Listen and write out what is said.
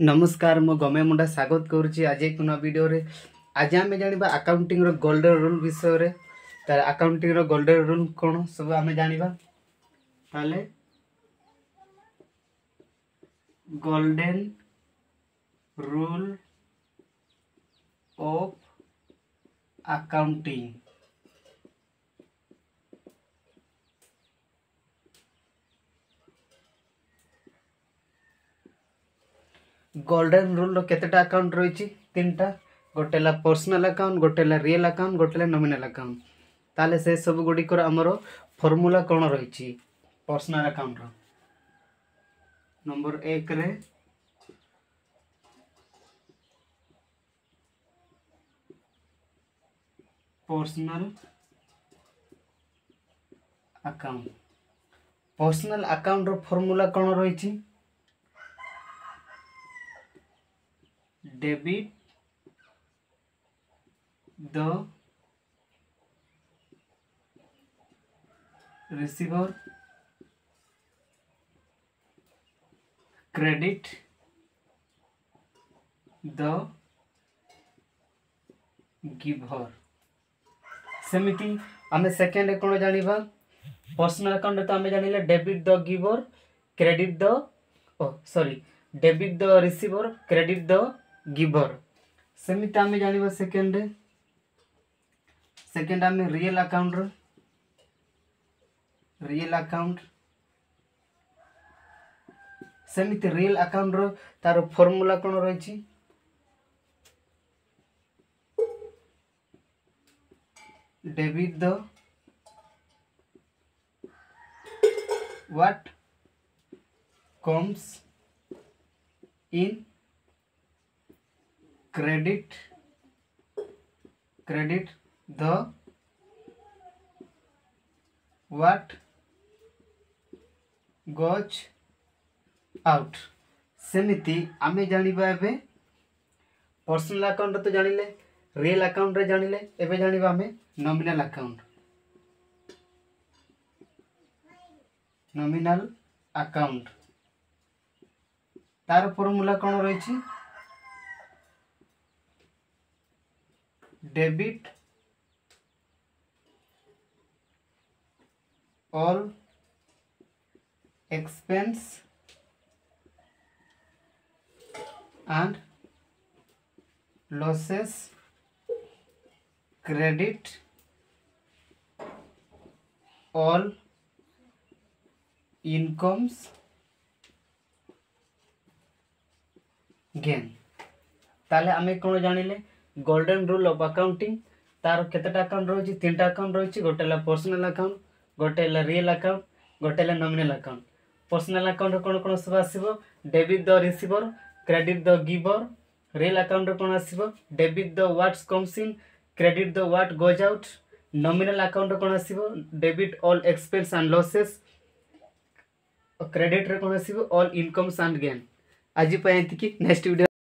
नमस्कार मु गमे मुंडा स्वागत करुच्ची आज एक नुआ भिड आज आम जाना आकाउंटिंग गोल्डन रूल विषय तार आकाउंटिंग गोल्डन रूल कौन सब आम जाना तेल golden rule of accounting golden ରୁଲ୍ର କେତେଟା ଆକାଉଣ୍ଟ ରହିଛି ତିନିଟା ଗୋଟେ ହେଲା ପର୍ସନାଲ୍ ଆକାଉଣ୍ଟ ଗୋଟେ ହେଲା ରିଏଲ୍ ଆକାଉଣ୍ଟ ଗୋଟେ ହେଲା ନୋମିନାଲ୍ ଆକାଉଣ୍ଟ ତାହେଲେ ସେସବୁ ଗୁଡ଼ିକର ଆମର ଫର୍ମୁଲା କ'ଣ ରହିଛି ପର୍ସନାଲ୍ ଆକାଉଣ୍ଟର ନମ୍ବର ଏକରେ ପର୍ସନାଲ୍ ଆକାଉଣ୍ଟ ପର୍ସନାଲ୍ ଆକାଉଣ୍ଟର ଫର୍ମୁଲା କ'ଣ ରହିଛି Oh, debit the receiver credit the giver सेमती आम सेकेंड कौन जाना पर्सनाल आकाउंट तो आम जान debit the giver credit the sorry debit the receiver credit the giver সেমিতি আমি জাঁয়া সেকেন্ড সেকেন্ড আমি রিয়েল আকাউন্ট রিয়েল আকাউন্ট সেমিতি রিয়েল আকাউন্ট তার ফর্মুলা কোণ রয়েছে debit the what comes in credit credit the what goes out ସେମିତି ଆମେ ଜାଣିବା ଏବେ ପର୍ସନାଲ୍ ଆକାଉଣ୍ଟରେ ତ ଜାଣିଲେ ରିଏଲ୍ ଆକାଉଣ୍ଟରେ ଜାଣିଲେ ଏବେ ଜାଣିବା ଆମେ ନମିନାଲ୍ ଆକାଉଣ୍ଟ ନମିନାଲ୍ ଆକାଉଣ୍ଟ ତାର ଫର୍ମୁଲା କ'ଣ ରହିଛି debit all expense and losses credit all incomes gain তাহলে আমি কোন জানিলে গোল্ডেন রুল অফ আকাউন্টিং তার কতটা আকাউন্ট রয়েছে তিনটা আকাউন্ট রয়েছে গোটে হল পর্সনাল আকাউন্ট গোটে হল রিয়েল আকাউন্ট গোটে হল নমিনাল আকাউন্ট পর্সনাল আকাউন্টরে কোণ কোণ সব আসব debit the receiver credit the giver real আকাউন্টরে কোণ আসব debit the what's comes in credit the what goes out nominal আকাউন্টরে কোণ আসব debit all expense and losses ক্রেডিটরে কোণ আসব অল ইনকমস আন্ড গেন ଆଜି ପାଇଁ ଏତିକି ନେକ୍ସଟ ଭିଡ଼ିଓ